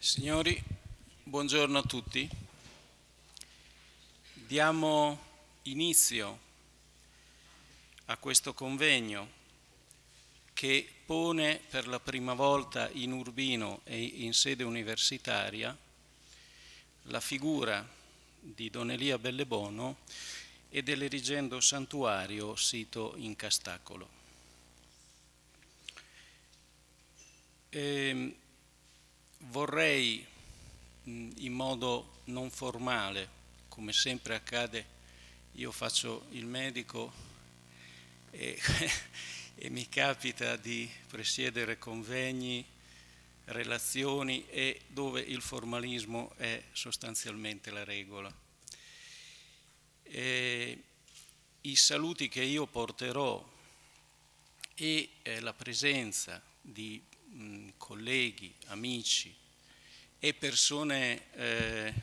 Signori, buongiorno a tutti. Diamo inizio a questo convegno che pone per la prima volta in Urbino e in sede universitaria la figura di Don Elia Bellebono e dell'erigendo santuario sito in Castacolo. Ehm, vorrei in modo non formale, come sempre accade, io faccio il medico e, e mi capita di presiedere convegni, relazioni e dove il formalismo è sostanzialmente la regola. E I saluti che io porterò e eh, la presenza di mh, colleghi, amici e persone... Eh,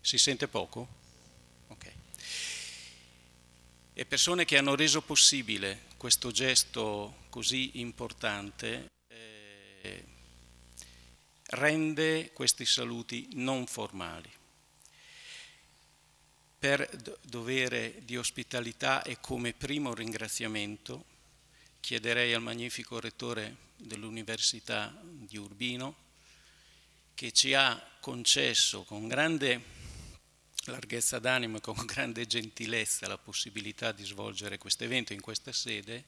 si sente poco? Ok. E persone che hanno reso possibile questo gesto così importante eh, rende questi saluti non formali. Per dovere di ospitalità e come primo ringraziamento chiederei al magnifico rettore dell'Università di Urbino, che ci ha concesso con grande larghezza d'animo e con grande gentilezza la possibilità di svolgere questo evento in questa sede,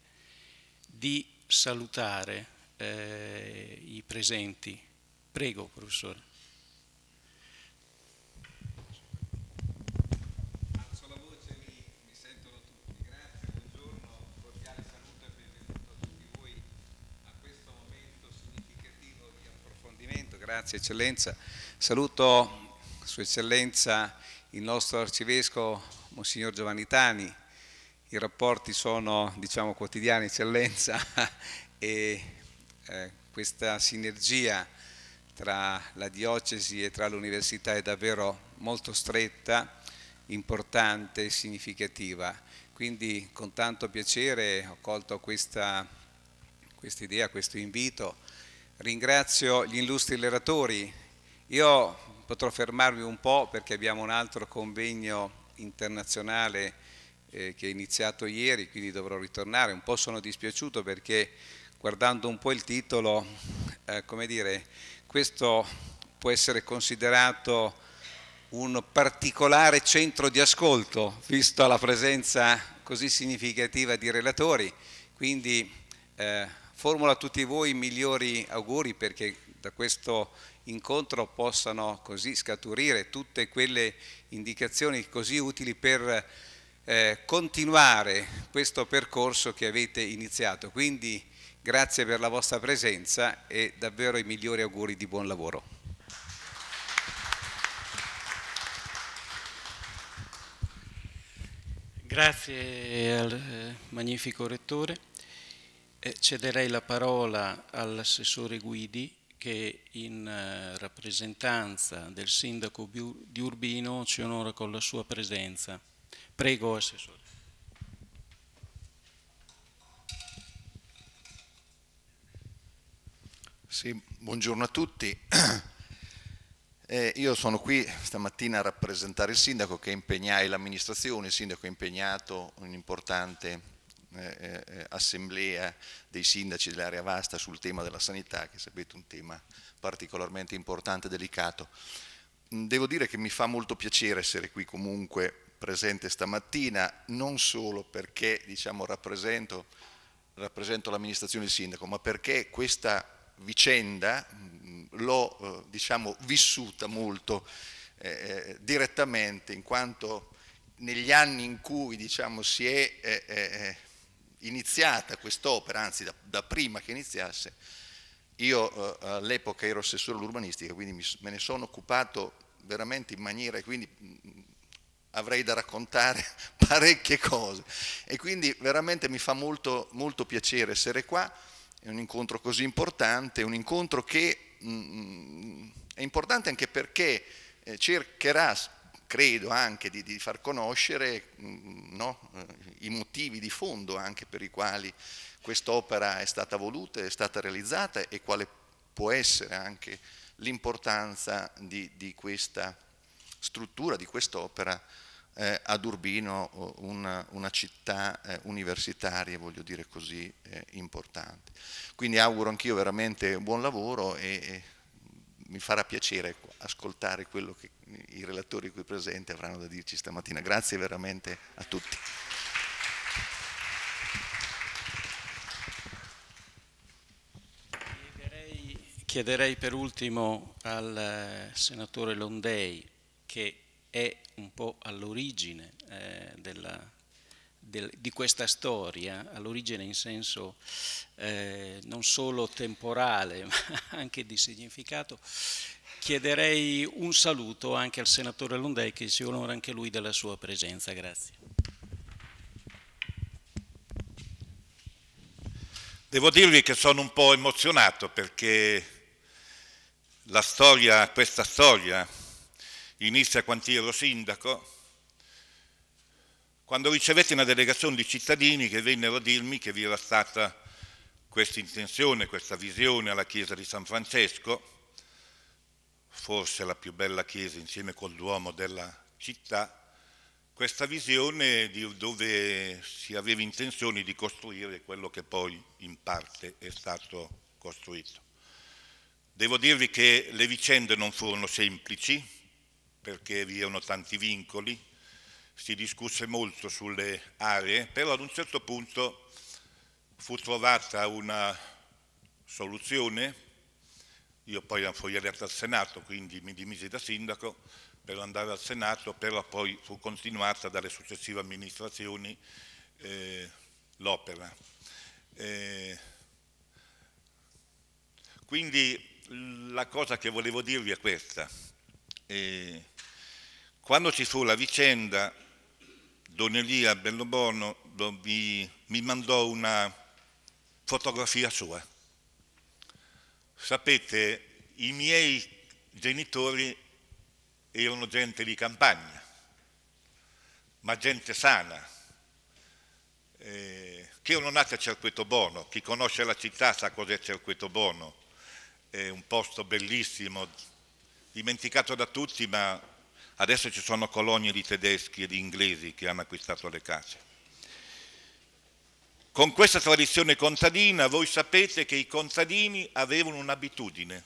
di salutare eh, i presenti. Prego, professore. Grazie Eccellenza. Saluto Sua Eccellenza il nostro Arcivescovo Monsignor Giovannitani. I rapporti sono diciamo quotidiani Eccellenza e eh, questa sinergia tra la diocesi e tra l'università è davvero molto stretta, importante e significativa. Quindi con tanto piacere ho colto questa, questa idea, questo invito Ringrazio gli illustri relatori. Io potrò fermarmi un po' perché abbiamo un altro convegno internazionale eh, che è iniziato ieri, quindi dovrò ritornare. Un po' sono dispiaciuto perché guardando un po' il titolo, eh, come dire, questo può essere considerato un particolare centro di ascolto, visto la presenza così significativa di relatori, quindi eh, Formulo a tutti voi i migliori auguri perché da questo incontro possano così scaturire tutte quelle indicazioni così utili per eh, continuare questo percorso che avete iniziato. Quindi grazie per la vostra presenza e davvero i migliori auguri di buon lavoro. Grazie al eh, magnifico Rettore. Cederei la parola all'assessore Guidi che in eh, rappresentanza del sindaco di Urbino ci onora con la sua presenza. Prego, assessore. Sì, buongiorno a tutti. Eh, io sono qui stamattina a rappresentare il sindaco che impegnai l'amministrazione, il sindaco è impegnato in importante eh, eh, assemblea dei sindaci dell'area vasta sul tema della sanità, che sapete è un tema particolarmente importante e delicato. Mm, devo dire che mi fa molto piacere essere qui comunque presente stamattina, non solo perché diciamo, rappresento, rappresento l'amministrazione del sindaco, ma perché questa vicenda mm, l'ho eh, diciamo, vissuta molto eh, eh, direttamente, in quanto negli anni in cui diciamo, si è eh, eh iniziata quest'opera, anzi da, da, prima che iniziasse, io eh, all'epoca ero assessore all'urbanistica, quindi mi, me ne sono occupato veramente in maniera, e quindi mh, mm, avrei da raccontare parecchie cose. E quindi veramente mi fa molto, molto piacere essere qua, è un incontro così importante, un incontro che mh, mm, è importante anche perché eh, cercherà credo anche di, di far conoscere mm, no, eh, i motivi di fondo anche per i quali quest'opera è stata voluta, è stata realizzata e quale può essere anche l'importanza di, di, questa struttura, di quest'opera eh, ad Urbino, una, una città eh, universitaria, voglio dire così, eh, importante. Quindi auguro anch'io veramente buon lavoro e, e mi farà piacere ascoltare quello che i relatori qui presenti avranno da dirci stamattina. Grazie veramente a tutti. Chiederei per ultimo al eh, senatore Londei, che è un po' all'origine eh, della, del, di questa storia, all'origine in senso eh, non solo temporale ma anche di significato, chiederei un saluto anche al senatore Londei che si onora anche lui della sua presenza. Grazie. Devo dirvi che sono un po' emozionato perché la storia, questa storia inizia quando ero sindaco, quando ricevetti una delegazione di cittadini che vennero a dirmi che vi era stata questa intenzione, questa visione alla chiesa di San Francesco, forse la più bella chiesa insieme col Duomo della città, questa visione dove si aveva intenzione di costruire quello che poi in parte è stato costruito. Devo dirvi che le vicende non furono semplici, perché vi erano tanti vincoli, si discusse molto sulle aree, però ad un certo punto fu trovata una soluzione, io poi fui eletto al Senato, quindi mi dimisi da sindaco per andare al Senato, però poi fu continuata dalle successive amministrazioni eh, l'opera. Eh, quindi la cosa che volevo dirvi è questa. Eh, quando ci fu la vicenda, Don Elia Bellobono mi, mi mandò una fotografia sua. Sapete, i miei genitori erano gente di campagna, ma gente sana, eh, che erano nati a Cerqueto Bono. Chi conosce la città sa cos'è Cerqueto Bono è un posto bellissimo, dimenticato da tutti, ma adesso ci sono colonie di tedeschi e di inglesi che hanno acquistato le case. Con questa tradizione contadina voi sapete che i contadini avevano un'abitudine,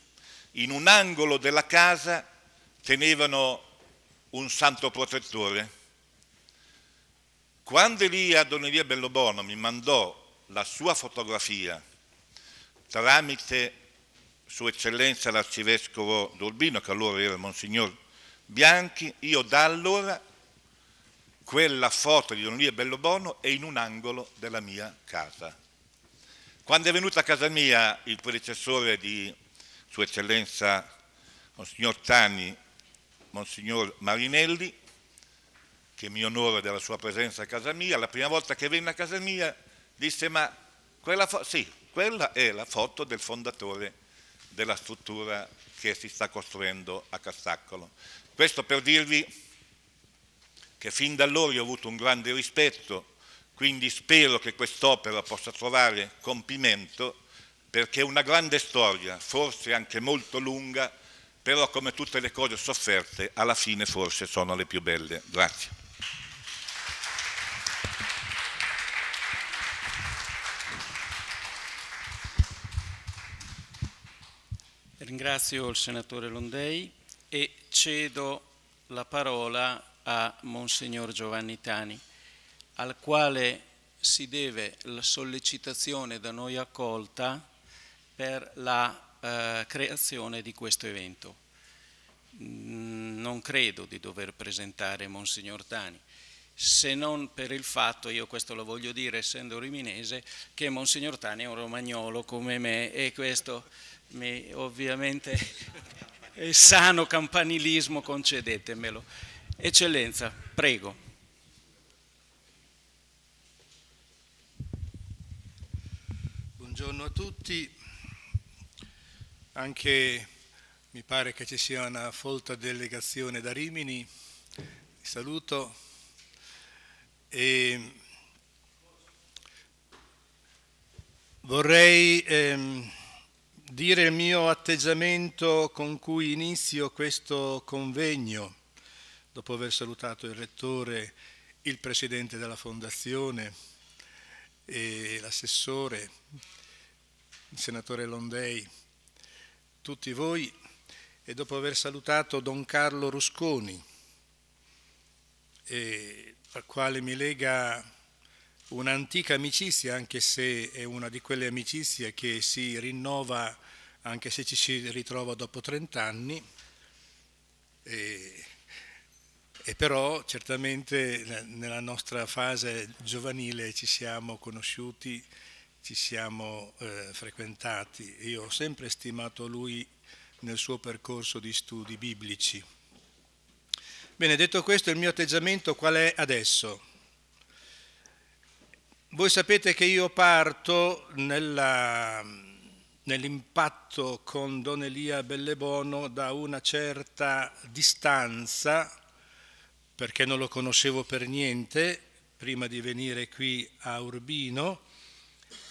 in un angolo della casa tenevano un santo protettore. Quando Elia, Don Elia Bellobono mi mandò la sua fotografia tramite sua Eccellenza l'Arcivescovo d'Urbino, che allora era Monsignor Bianchi, io da allora quella foto di Don Lia Bellobono è in un angolo della mia casa. Quando è venuto a casa mia il predecessore di Sua Eccellenza Monsignor Tani, Monsignor Marinelli, che mi onora della sua presenza a casa mia, la prima volta che venne a casa mia disse ma quella, sì, quella è la foto del fondatore della struttura che si sta costruendo a Castaccolo. Questo per dirvi che fin da allora ho avuto un grande rispetto, quindi spero che quest'opera possa trovare compimento perché è una grande storia, forse anche molto lunga, però come tutte le cose sofferte, alla fine forse sono le più belle. Grazie. Ringrazio il senatore Londei e cedo la parola a Monsignor Giovanni Tani, al quale si deve la sollecitazione da noi accolta per la eh, creazione di questo evento. Mm, non credo di dover presentare Monsignor Tani, se non per il fatto, io questo lo voglio dire essendo riminese, che Monsignor Tani è un romagnolo come me e questo mi, ovviamente è sano campanilismo, concedetemelo. Eccellenza, prego. Buongiorno a tutti, anche mi pare che ci sia una folta delegazione da Rimini, vi saluto e vorrei ehm, dire il mio atteggiamento con cui inizio questo convegno, dopo aver salutato il Rettore, il Presidente della Fondazione e l'assessore, il Senatore Londei, tutti voi, e dopo aver salutato Don Carlo Rusconi, al quale mi lega un'antica amicizia, anche se è una di quelle amicizie che si rinnova anche se ci si ritrova dopo 30 anni, e, e però certamente nella nostra fase giovanile ci siamo conosciuti, ci siamo eh, frequentati. Io ho sempre stimato lui nel suo percorso di studi biblici. Bene, detto questo, il mio atteggiamento qual è adesso? Voi sapete che io parto nella, nell'impatto con Don Elia Bellebono da una certa distanza, perché non lo conoscevo per niente prima di venire qui a Urbino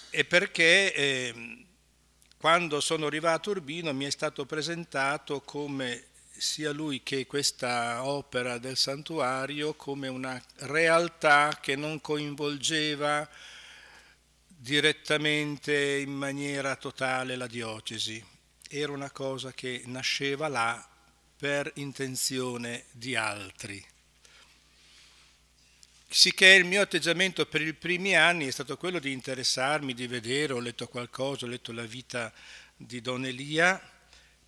e perché eh, quando sono arrivato a Urbino mi è stato presentato come sia lui che questa opera del santuario come una realtà che non coinvolgeva direttamente in maniera totale la diocesi, era una cosa che nasceva là per intenzione di altri. Sicché il mio atteggiamento per i primi anni è stato quello di interessarmi, di vedere, ho letto qualcosa, ho letto la vita di Don Elia,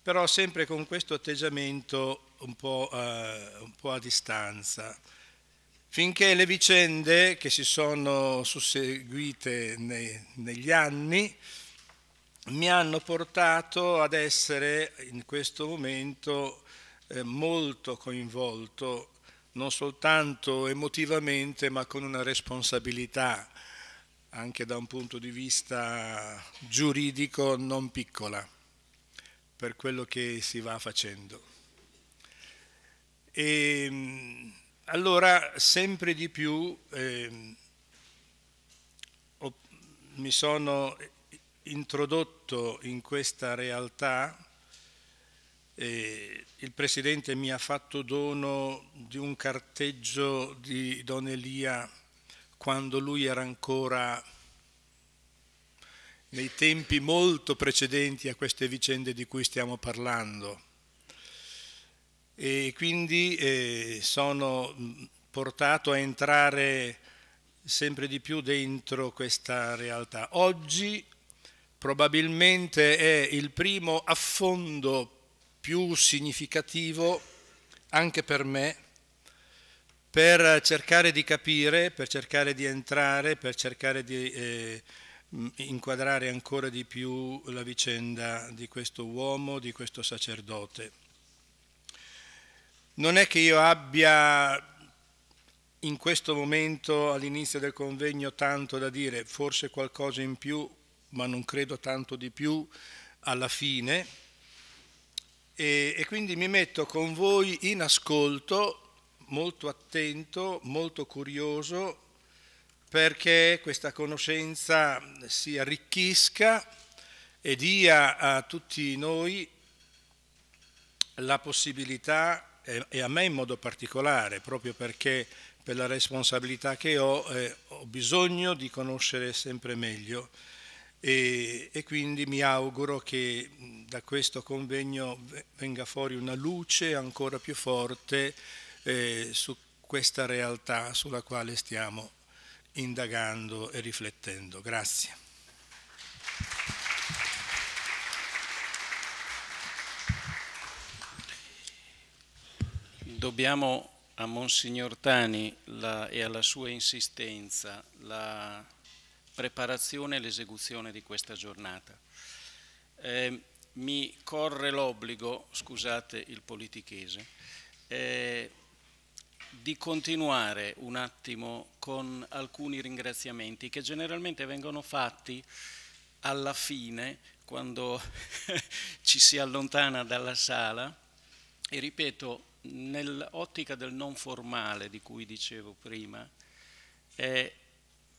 però sempre con questo atteggiamento un po', eh, un po a distanza, finché le vicende che si sono susseguite nei, negli anni mi hanno portato ad essere in questo momento eh, molto coinvolto, non soltanto emotivamente, ma con una responsabilità anche da un punto di vista giuridico non piccola per quello che si va facendo. E allora sempre di più eh, ho, mi sono introdotto in questa realtà. Eh, il Presidente mi ha fatto dono di un carteggio di Don Elia quando lui era ancora nei tempi molto precedenti a queste vicende di cui stiamo parlando. E quindi eh, sono portato a entrare sempre di più dentro questa realtà. Oggi probabilmente è il primo affondo più significativo anche per me per cercare di capire, per cercare di entrare, per cercare di eh, inquadrare ancora di più la vicenda di questo uomo, di questo sacerdote. Non è che io abbia in questo momento all'inizio del convegno tanto da dire, forse qualcosa in più, ma non credo tanto di più alla fine, e, e quindi mi metto con voi in ascolto, molto attento, molto curioso perché questa conoscenza si arricchisca e dia a tutti noi la possibilità, e a me in modo particolare, proprio perché per la responsabilità che ho, eh, ho bisogno di conoscere sempre meglio. E, e, quindi mi auguro che da questo convegno venga fuori una luce ancora più forte eh, su questa realtà sulla quale stiamo indagando e riflettendo. Grazie. Dobbiamo a Monsignor Tani la, e alla sua insistenza la preparazione e l'esecuzione di questa giornata. Eh, mi corre l'obbligo, scusate il politichese, eh, di continuare un attimo con alcuni ringraziamenti che generalmente vengono fatti alla fine quando ci si allontana dalla sala e ripeto, nell'ottica del non formale di cui dicevo prima, è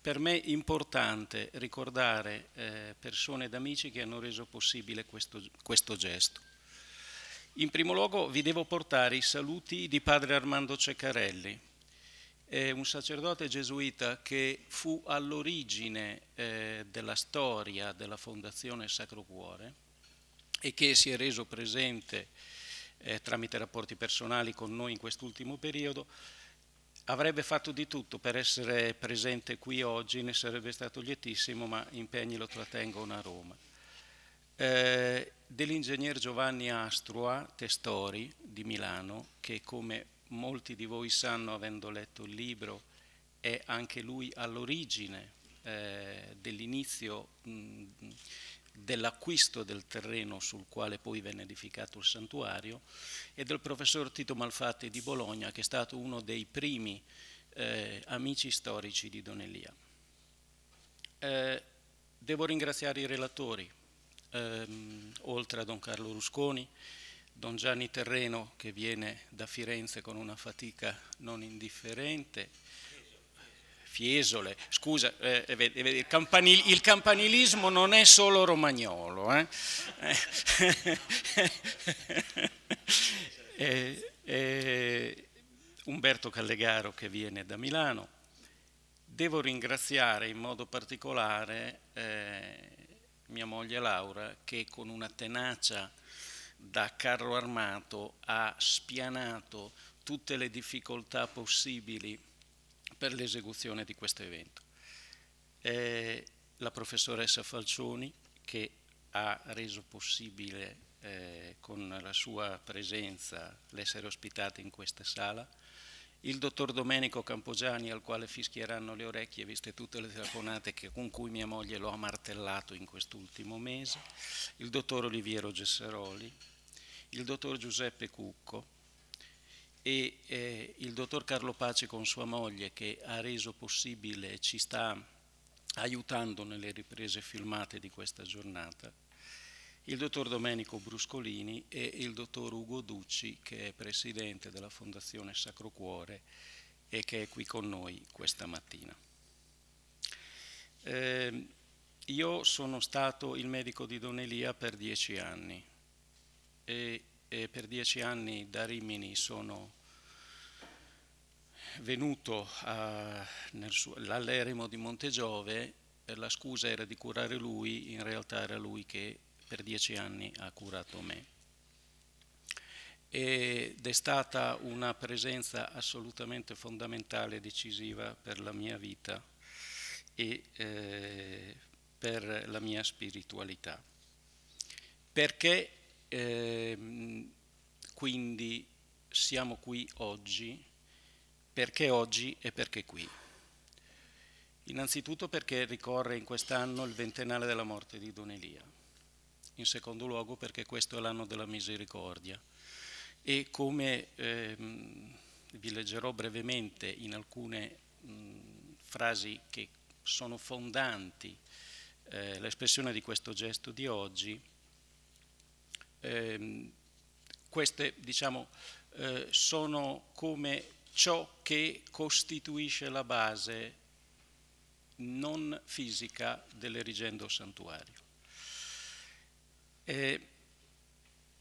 per me importante ricordare eh, persone ed amici che hanno reso possibile questo, questo gesto. In primo luogo vi devo portare i saluti di padre Armando Ceccarelli, eh, un sacerdote gesuita che fu all'origine eh, della storia della Fondazione Sacro Cuore e che si è reso presente eh, tramite rapporti personali con noi in quest'ultimo periodo, avrebbe fatto di tutto per essere presente qui oggi, ne sarebbe stato lietissimo, ma impegni lo trattengono a Roma. Eh, dell'ingegner Giovanni Astrua Testori di Milano, che come molti di voi sanno avendo letto il libro, è anche lui all'origine eh, dell'inizio dell'acquisto del terreno sul quale poi venne edificato il santuario e del professor Tito Malfatti di Bologna, che è stato uno dei primi eh, amici storici di Don Elia. Eh, devo ringraziare i relatori, ehm, oltre a Don Carlo Rusconi, Don Gianni Terreno che viene da Firenze con una fatica non indifferente, Fiesole, scusa, eh, eh il, campanil, il, campanilismo non è solo romagnolo. Eh? eh, eh Umberto Callegaro che viene da Milano. Devo ringraziare in modo particolare eh, mia moglie Laura che con una tenacia da carro armato ha spianato tutte le difficoltà possibili per l'esecuzione di questo evento. Eh, la professoressa Falcioni che ha reso possibile eh, con la sua presenza l'essere ospitata in questa sala, il dottor Domenico Campogiani al quale fischieranno le orecchie viste tutte le telefonate che, con cui mia moglie lo ha martellato in quest'ultimo mese, il dottor Oliviero Gesseroli, il dottor Giuseppe Cucco, e eh, il dottor Carlo Pace con sua moglie che ha reso possibile, ci sta aiutando nelle riprese filmate di questa giornata, il dottor Domenico Bruscolini e il dottor Ugo Ducci che è presidente della Fondazione Sacro Cuore e che è qui con noi questa mattina. Eh, io sono stato il medico di Don Elia per dieci anni e e per dieci anni da Rimini sono venuto all'eremo di Montegiove, la scusa era di curare lui, in realtà era lui che per dieci anni ha curato me. Ed è stata una presenza assolutamente fondamentale decisiva per la mia vita e eh, per la mia spiritualità. Perché eh, quindi siamo qui oggi, perché oggi e perché qui? Innanzitutto perché ricorre in quest'anno il ventennale della morte di Don Elia, in secondo luogo perché questo è l'anno della misericordia e come ehm, vi leggerò brevemente in alcune mh, frasi che sono fondanti eh, l'espressione di questo gesto di oggi, eh, queste diciamo, eh, sono come ciò che costituisce la base non fisica dell'erigendo santuario. E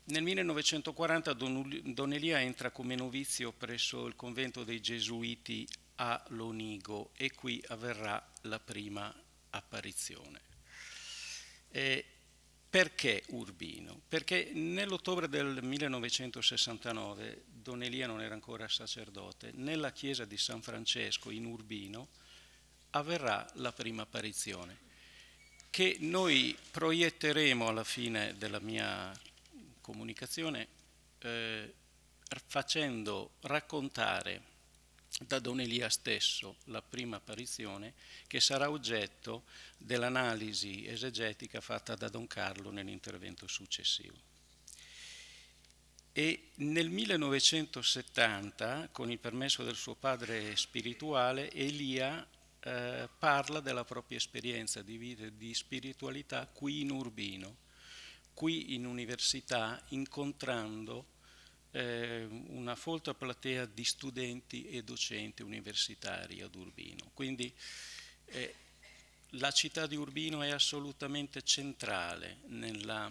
nel 1940 Don Elia entra come novizio presso il convento dei Gesuiti a Lonigo e qui avverrà la prima apparizione. E perché Urbino? Perché nell'ottobre del 1969 Don Elia non era ancora sacerdote, nella chiesa di San Francesco in Urbino avverrà la prima apparizione, che noi proietteremo alla fine della mia comunicazione eh, facendo raccontare da Don Elia stesso la prima apparizione che sarà oggetto dell'analisi esegetica fatta da Don Carlo nell'intervento successivo. E nel 1970, con il permesso del suo padre spirituale, Elia eh, parla della propria esperienza di vita e di spiritualità qui in Urbino, qui in università, incontrando eh, una folta platea di studenti e docenti universitari ad Urbino. Quindi Eh, la città di Urbino è assolutamente centrale nella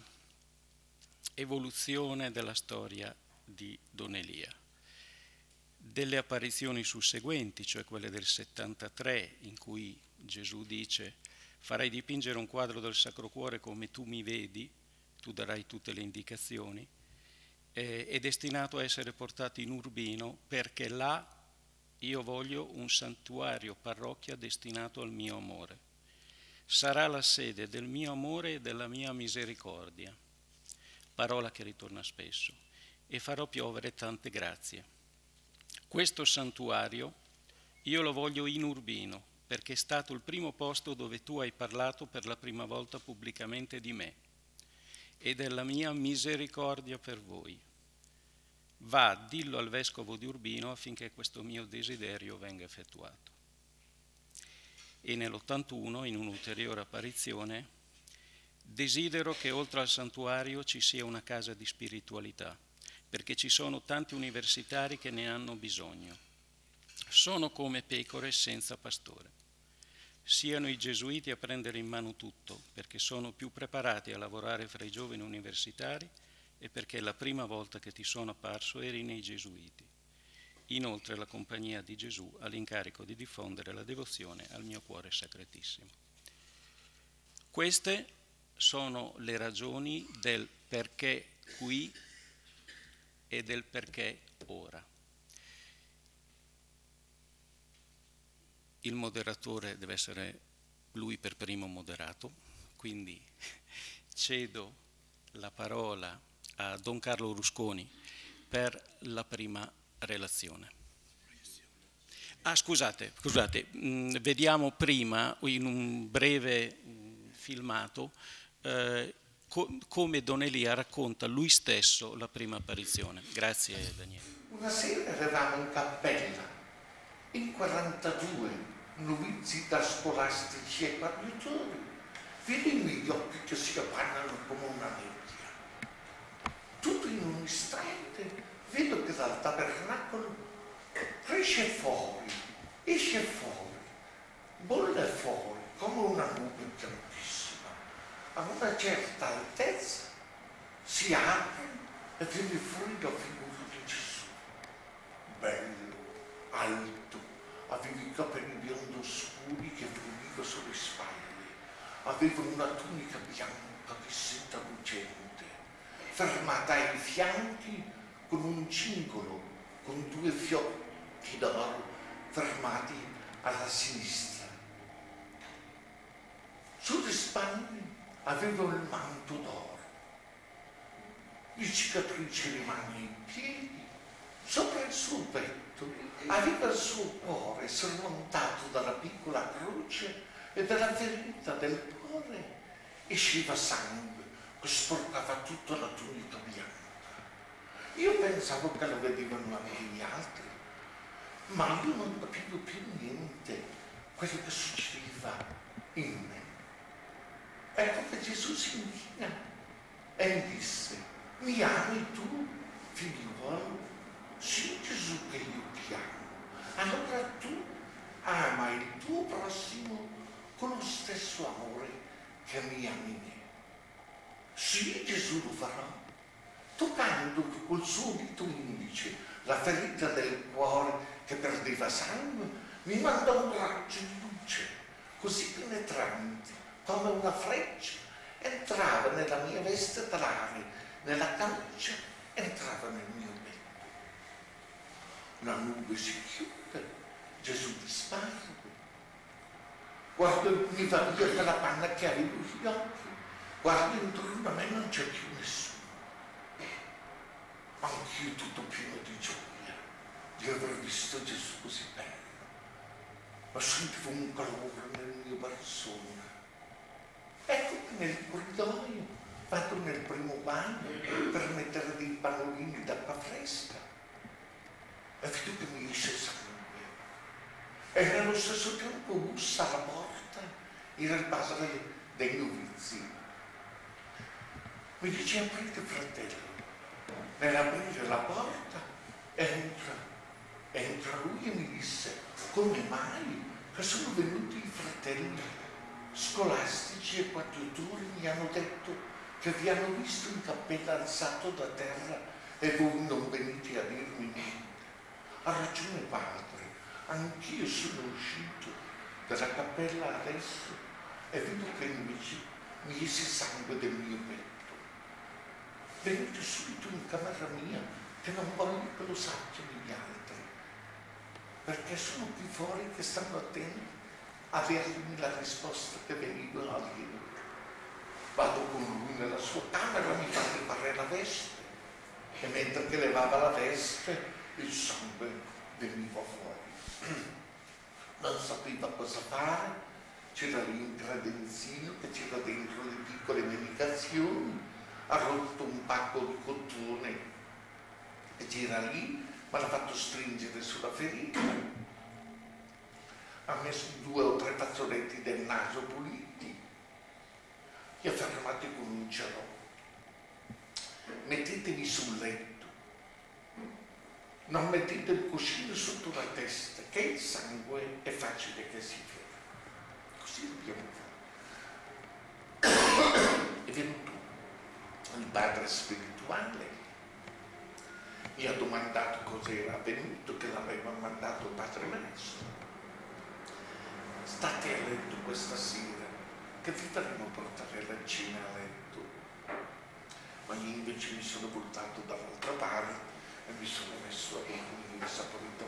evoluzione della storia di Don Elia. Delle apparizioni susseguenti, cioè quelle del 73, in cui Gesù dice farai dipingere un quadro del Sacro Cuore come tu mi vedi, tu darai tutte le indicazioni, eh, è destinato a essere portato in Urbino perché là io voglio un santuario parrocchia destinato al mio amore. Sarà la sede del mio amore e della mia misericordia, parola che ritorna spesso, e farò piovere tante grazie. Questo santuario io lo voglio in Urbino, perché è stato il primo posto dove tu hai parlato per la prima volta pubblicamente di me e della mia misericordia per voi. Va, dillo al vescovo di Urbino affinché questo mio desiderio venga effettuato. E nell'81, in un'ulteriore apparizione, desidero che oltre al santuario ci sia una casa di spiritualità, perché ci sono tanti universitari che ne hanno bisogno. Sono come pecore senza pastore siano i gesuiti a prendere in mano tutto, perché sono più preparati a lavorare fra i giovani universitari e perché la prima volta che ti sono apparso eri nei gesuiti. Inoltre la Compagnia di Gesù ha l'incarico di diffondere la devozione al mio cuore sacratissimo. Queste sono le ragioni del perché qui e del perché ora. il moderatore deve essere lui per primo moderato, quindi cedo la parola a Don Carlo Rusconi per la prima relazione. Ah, scusate, scusate, mm, vediamo prima in un breve mm, filmato eh, co- come Don Elia racconta lui stesso la prima apparizione. Grazie Daniele. Una sera eravamo in cappella, in 42, novizi da scolastici e parlitori, vedi i miei occhi che si appannano come una nebbia. Tutto in un istante vedo che dal tabernacolo cresce fuori, esce fuori, bolle fuori come una nube. A una certa altezza si apre e viene fuori la figura di Gesù. Bello, alto, aveva i capelli biondo scuri che fluiva sulle spalle, aveva una tunica bianca che senta lucente, fermata ai fianchi con un cingolo, con due fiocchi d'oro fermati alla sinistra. Sulle spalle aveva il manto d'oro, le cicatrici rimane in piedi, sopra il suo petto aveva il suo cuore sormontato dalla piccola croce e dalla ferita del cuore esciva sangue che sporcava tutta la tunica bianca. Io pensavo che lo vedevano anche gli altri, ma io non capivo più niente quello che succedeva in me. Ecco che Gesù si inchina e disse, mi ami tu, figliuolo? Sì Gesù che io chiamo. Allora tu ama il tuo prossimo con lo stesso amore che mi ami me. Sì, Gesù lo farà, toccando col suo dito indice la ferita del cuore che perdeva sangue, mi mandò un raggio di luce, così penetrante, come una freccia, entrava nella mia veste talare, nella camicia, entrava nel mio la nube si chiude, Gesù dispare. Guardo mi va via quella panna che avevo sugli occhi, guardo intorno a me non c'è più nessuno. Anch'io tutto pieno di gioia di aver visto Gesù così bello. Ma sentivo un calore nel mio persona. Ecco che nel corridoio vado nel primo bagno per mettere dei pannolini d'acqua fresca e vedo che mi esce sangue. E nello stesso tempo bussa alla porta, era il padre dei novizi. Mi dice aprite fratello. Nell'aprire la porta entra, entra lui e mi disse come mai che sono venuti i fratelli scolastici e quadritori mi hanno detto che vi hanno visto in cappella alzato da terra e voi non venite a dirmi niente. Ha ragione padre, anch'io sono uscito dalla cappella adesso e vedo che invece mi esce sangue del mio petto. Venite subito in camera mia, che non voglio che lo sappiano gli altri, perché sono qui fuori che stanno attenti a darmi la risposta che venivo a dire. Vado con lui nella sua camera, mi fa riparare la veste e mentre che levava la veste il sangue veniva fuori. Non sapeva cosa fare, c'era lì un credenzino che c'era dentro le piccole medicazioni, ha rotto un pacco di cotone e c'era lì, ma l'ha fatto stringere sulla ferita, ha messo due o tre fazzoletti del naso puliti, gli un cielo. Mettetevi sul letto non mettete il cuscino sotto la testa, che il sangue è facile che si fermi. Così dobbiamo fare. È venuto il padre spirituale, mi ha domandato cos'era avvenuto, che l'aveva mandato il padre maestro. State a letto questa sera, che vi faremo portare la cena a letto. Ma io invece mi sono voltato dall'altra parte e mi sono messo a dormire saporito